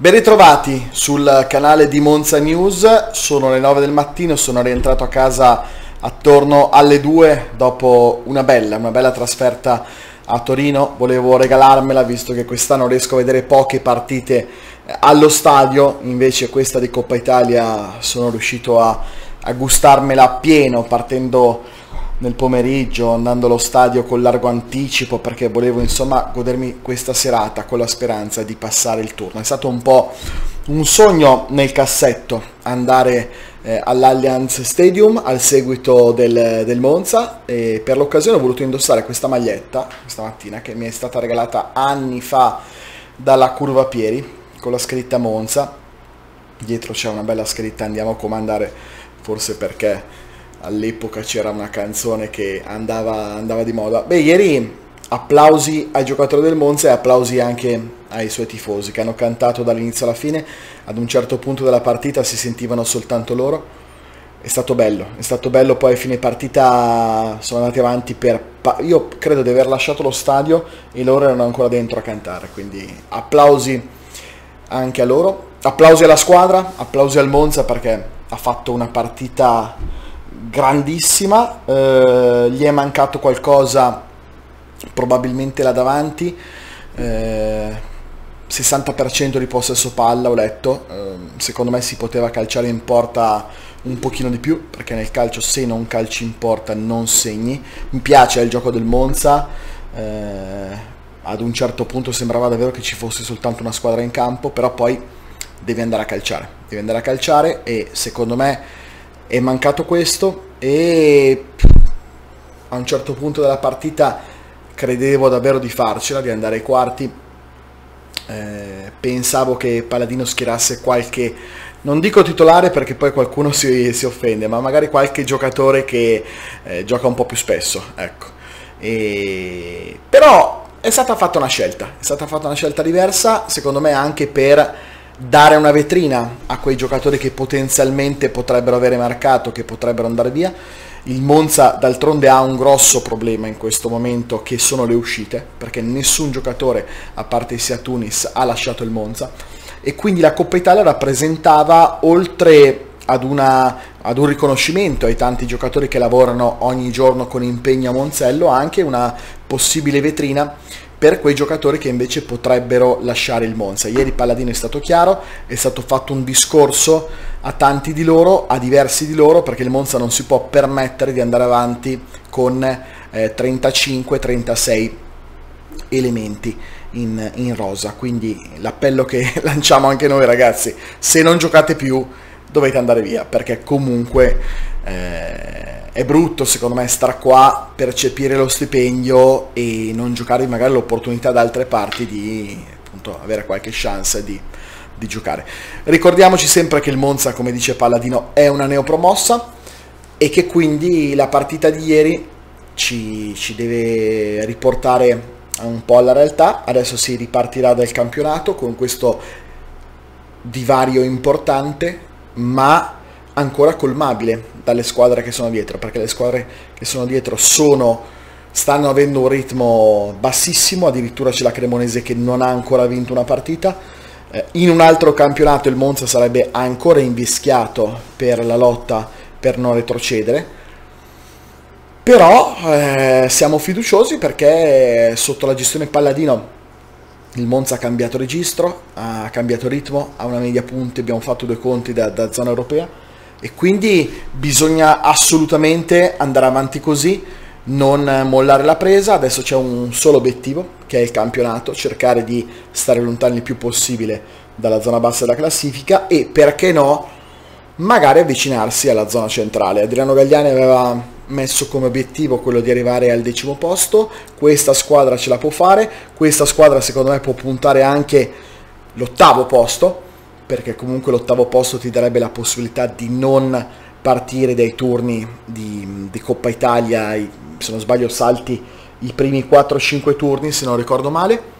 Ben ritrovati sul canale di Monza News, sono le 9 del mattino, sono rientrato a casa attorno alle 2 dopo una bella, una bella trasferta a Torino, volevo regalarmela visto che quest'anno riesco a vedere poche partite allo stadio, invece questa di Coppa Italia sono riuscito a, a gustarmela appieno partendo nel pomeriggio andando allo stadio con largo anticipo perché volevo insomma godermi questa serata con la speranza di passare il turno. È stato un po' un sogno nel cassetto andare eh, all'Allianz Stadium al seguito del, del, Monza e per l'occasione ho voluto indossare questa maglietta questa mattina che mi è stata regalata anni fa dalla Curva Pieri con la scritta Monza. Dietro c'è una bella scritta andiamo a comandare forse perché all'epoca c'era una canzone che andava, andava di moda. Beh, ieri applausi ai giocatori del Monza e applausi anche ai suoi tifosi che hanno cantato dall'inizio alla fine. Ad un certo punto della partita si sentivano soltanto loro. È stato bello, è stato bello poi a fine partita sono andati avanti per... Io credo di aver lasciato lo stadio e loro erano ancora dentro a cantare, quindi applausi anche a loro. Applausi alla squadra, applausi al Monza perché ha fatto una partita grandissima, eh, gli è mancato qualcosa probabilmente là davanti, eh, 60% di possesso palla ho letto, eh, secondo me si poteva calciare in porta un pochino di più perché nel calcio se non calci in porta non segni, mi piace il gioco del Monza, eh, ad un certo punto sembrava davvero che ci fosse soltanto una squadra in campo, però poi devi andare a calciare, devi andare a calciare e secondo me è mancato questo e a un certo punto della partita credevo davvero di farcela, di andare ai quarti. Eh, pensavo che Paladino schierasse qualche, non dico titolare perché poi qualcuno si, si offende, ma magari qualche giocatore che eh, gioca un po' più spesso. Ecco. E... Però è stata fatta una scelta, è stata fatta una scelta diversa, secondo me anche per dare una vetrina a quei giocatori che potenzialmente potrebbero avere marcato, che potrebbero andare via. Il Monza d'altronde ha un grosso problema in questo momento che sono le uscite, perché nessun giocatore, a parte sia Tunis, ha lasciato il Monza e quindi la Coppa Italia rappresentava oltre ad, una, ad, un riconoscimento ai tanti giocatori che lavorano ogni giorno con impegno a Monzello, anche una possibile vetrina per quei giocatori che invece potrebbero lasciare il Monza. Ieri Palladino è stato chiaro, è stato fatto un discorso a tanti di loro, a diversi di loro, perché il Monza non si può permettere di andare avanti con eh, 35-36 elementi in, in, rosa. Quindi l'appello che lanciamo anche noi ragazzi, se non giocate più dovete andare via, perché comunque... Eh, è brutto secondo me star qua, percepire lo stipendio e non giocare magari l'opportunità da altre parti di appunto, avere qualche chance di, di giocare. Ricordiamoci sempre che il Monza, come dice Palladino, è una neopromossa e che quindi la partita di ieri ci, ci deve riportare un po' alla realtà. Adesso si ripartirà dal campionato con questo divario importante, ma ancora colmabile dalle squadre che sono dietro, perché le squadre che sono dietro sono, stanno avendo un ritmo bassissimo, addirittura c'è la Cremonese che non ha ancora vinto una partita. Eh, in un altro campionato il Monza sarebbe ancora invischiato per la lotta per non retrocedere. Però eh, siamo fiduciosi perché sotto la gestione Palladino il Monza ha cambiato registro, ha cambiato ritmo, ha una media punti, abbiamo fatto due conti da, da zona europea e quindi bisogna assolutamente andare avanti così, non mollare la presa, adesso c'è un solo obiettivo che è il campionato, cercare di stare lontani il più possibile dalla zona bassa della classifica e perché no magari avvicinarsi alla zona centrale. Adriano Gagliani aveva messo come obiettivo quello di arrivare al decimo posto, questa squadra ce la può fare, questa squadra secondo me può puntare anche l'ottavo posto, perché comunque l'ottavo posto ti darebbe la possibilità di non partire dai turni di, di Coppa Italia, se non sbaglio salti i primi 4-5 turni se non ricordo male.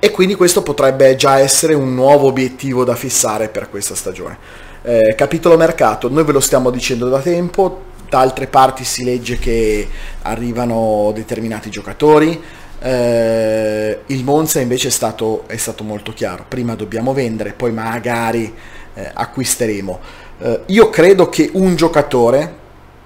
E quindi questo potrebbe già essere un nuovo obiettivo da fissare per questa stagione. Eh, capitolo mercato, noi ve lo stiamo dicendo da tempo, da altre parti si legge che arrivano determinati giocatori, Eh, il Monza invece è stato, è stato, molto chiaro, prima dobbiamo vendere, poi magari eh, acquisteremo. Eh, io credo che un giocatore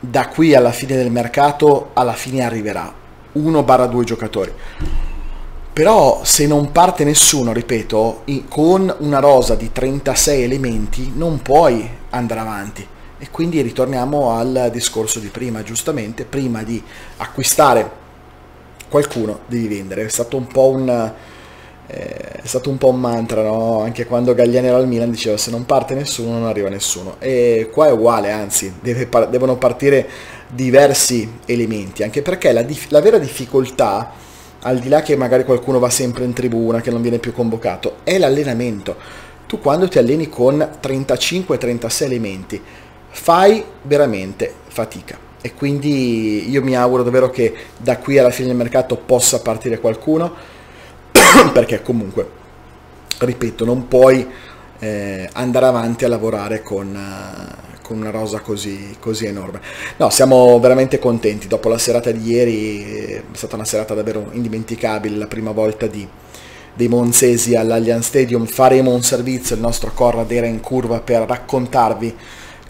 da qui alla fine del mercato alla fine arriverà, 1-2 giocatori. Però se non parte nessuno, ripeto, con una rosa di 36 elementi non puoi andare avanti. E quindi ritorniamo al discorso di prima, giustamente, prima di acquistare qualcuno devi vendere. È stato un po' un, eh, un po' un mantra, no? Anche quando Galliani era al Milan diceva se non parte nessuno non arriva nessuno. E qua è uguale, anzi, par- devono partire diversi elementi, anche perché la, la vera difficoltà, al di là che magari qualcuno va sempre in tribuna, che non viene più convocato, è l'allenamento. Tu quando ti alleni con 35-36 elementi, fai veramente fatica. E quindi io mi auguro davvero che da qui alla fine del mercato possa partire qualcuno perché comunque ripeto non puoi eh, andare avanti a lavorare con, uh, con una rosa così, così, enorme. No siamo veramente contenti. Dopo la serata di ieri è stata una serata davvero indimenticabile la prima volta di, dei Monzesi all'Allianz Stadium. Faremo un servizio il nostro Corrad era in curva per raccontarvi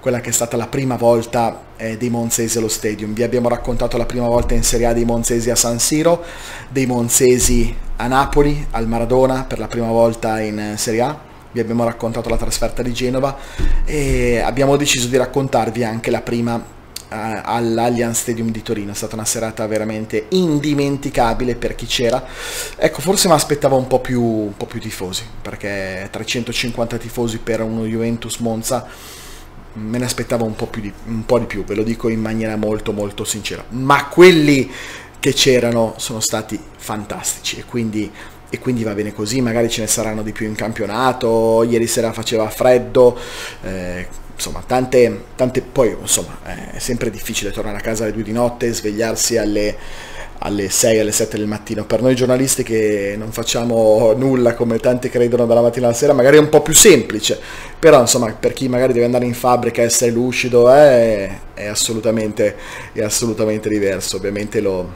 quella che è stata la prima volta eh, dei Monzesi allo Stadium. Vi abbiamo raccontato la prima volta in Serie A dei Monzesi a San Siro, dei Monzesi a Napoli, al Maradona per la prima volta in Serie A. Vi abbiamo raccontato la trasferta di Genova e abbiamo deciso di raccontarvi anche la prima uh, all'Allianz Stadium di Torino. È stata una serata veramente indimenticabile per chi c'era. Ecco, forse mi aspettavo un po' più, un po' più tifosi, perché 350 tifosi per uno Juventus Monza me ne aspettavo un po, di, un po' di più, ve lo dico in maniera molto molto sincera, ma quelli che c'erano sono stati fantastici e quindi, e quindi va bene così, magari ce ne saranno di più in campionato, ieri sera faceva freddo, eh, insomma tante, tante, poi insomma è sempre difficile tornare a casa alle due di notte, svegliarsi alle alle 6, alle 7 del mattino. Per noi giornalisti che non facciamo nulla come tanti credono dalla mattina alla sera, magari è un po' più semplice, però insomma per chi magari deve andare in fabbrica essere lucido è, è, assolutamente, è assolutamente diverso, ovviamente lo,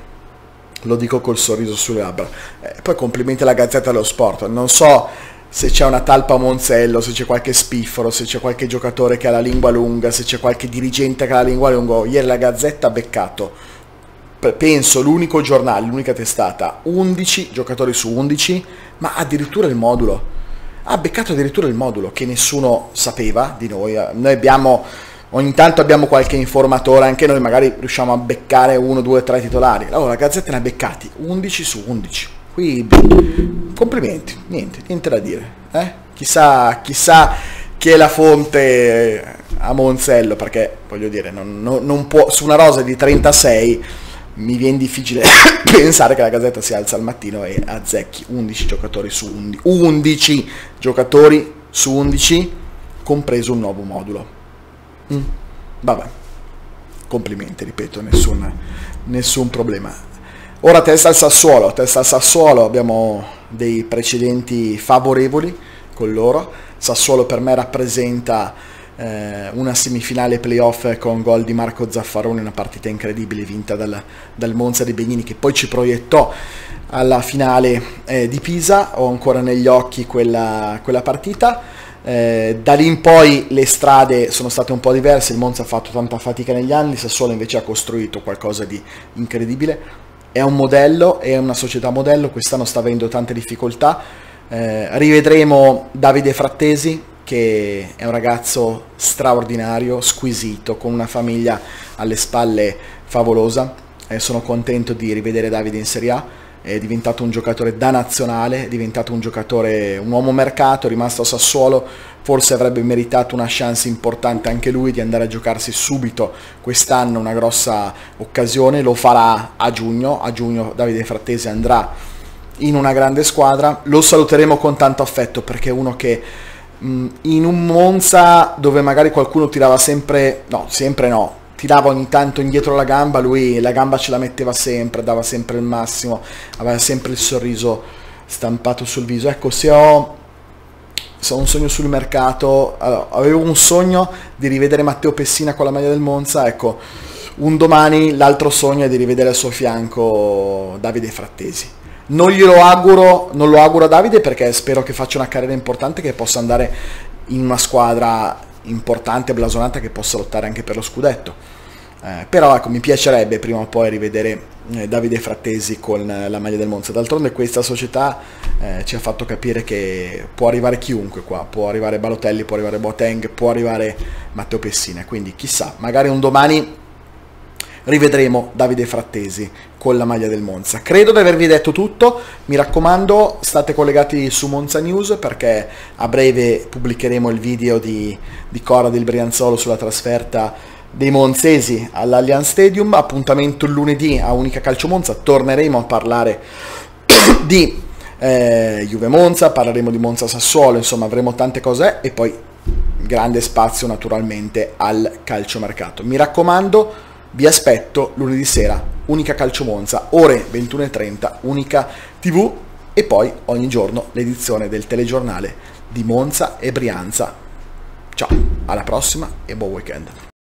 lo dico col sorriso sulle labbra. Eh, poi complimenti alla Gazzetta dello Sport, non so se c'è una talpa a Monzello, se c'è qualche spiffero, se c'è qualche giocatore che ha la lingua lunga, se c'è qualche dirigente che ha la lingua lunga. Ieri la Gazzetta ha beccato penso l'unico giornale, l'unica testata, 11 giocatori su 11, ma addirittura il modulo. Ha beccato addirittura il modulo che nessuno sapeva di noi. Noi abbiamo ogni tanto abbiamo qualche informatore, anche noi magari riusciamo a beccare uno, due, tre titolari. Allora la Gazzetta ne ha beccati 11 su 11. Qui complimenti, niente, niente da dire. Eh? Chissà, chissà chi è la fonte a Monzello, perché voglio dire, non, non, non può, su una rosa di 36 mi viene difficile pensare che la Gazzetta si alza al mattino e azzecchi 11 giocatori su 11, 11 giocatori su 11, compreso un nuovo modulo. Mm. Vabbè, complimenti, ripeto, nessun, nessun problema. Ora testa al Sassuolo, testa al Sassuolo, abbiamo dei precedenti favorevoli con loro. Sassuolo per me rappresenta eh, una semifinale playoff con gol di Marco Zaffaroni, una partita incredibile vinta dal, dal Monza di Benini che poi ci proiettò alla finale eh, di Pisa, ho ancora negli occhi quella, quella partita. Eh, da lì in poi le strade sono state un po' diverse, il Monza ha fatto tanta fatica negli anni, Sassuolo invece ha costruito qualcosa di incredibile. È un modello, è una società modello, quest'anno sta avendo tante difficoltà. Eh, rivedremo Davide Frattesi, che è un ragazzo straordinario, squisito, con una famiglia alle spalle favolosa. Eh, sono contento di rivedere Davide in Serie A. È diventato un giocatore da nazionale, è diventato un giocatore, un uomo mercato, è rimasto a Sassuolo, forse avrebbe meritato una chance importante anche lui di andare a giocarsi subito quest'anno una grossa occasione, lo farà a giugno, a giugno Davide Frattesi andrà in una grande squadra, lo saluteremo con tanto affetto perché è uno che in un Monza dove magari qualcuno tirava sempre, no, sempre no, tirava ogni tanto indietro la gamba, lui la gamba ce la metteva sempre, dava sempre il massimo, aveva sempre il sorriso stampato sul viso. Ecco, se ho, se ho un sogno sul mercato, allora, avevo un sogno di rivedere Matteo Pessina con la maglia del Monza, ecco, un domani l'altro sogno è di rivedere al suo fianco Davide Frattesi Non glielo auguro, non lo auguro a Davide perché spero che faccia una carriera importante, che possa andare in una squadra importante, blasonata, che possa lottare anche per lo scudetto. Eh, però ecco, mi piacerebbe prima o poi rivedere eh, Davide Frattesi con eh, la maglia del Monza. D'altronde questa società eh, ci ha fatto capire che può arrivare chiunque qua, può arrivare Balotelli, può arrivare Boateng, può arrivare Matteo Pessina, quindi chissà, magari un domani rivedremo Davide Frattesi con la maglia del Monza. Credo di avervi detto tutto, mi raccomando state collegati su Monza News perché a breve pubblicheremo il video di, di Cora del Brianzolo sulla trasferta dei monzesi all'Allianz Stadium, appuntamento lunedì a Unica Calcio Monza, torneremo a parlare di eh, Juve Monza, parleremo di Monza Sassuolo, insomma avremo tante cose e poi grande spazio naturalmente al calciomercato. Mi raccomando, vi aspetto lunedì sera, Unica Calcio Monza, ore 21.30, Unica TV e poi ogni giorno l'edizione del telegiornale di Monza e Brianza. Ciao, alla prossima e buon weekend.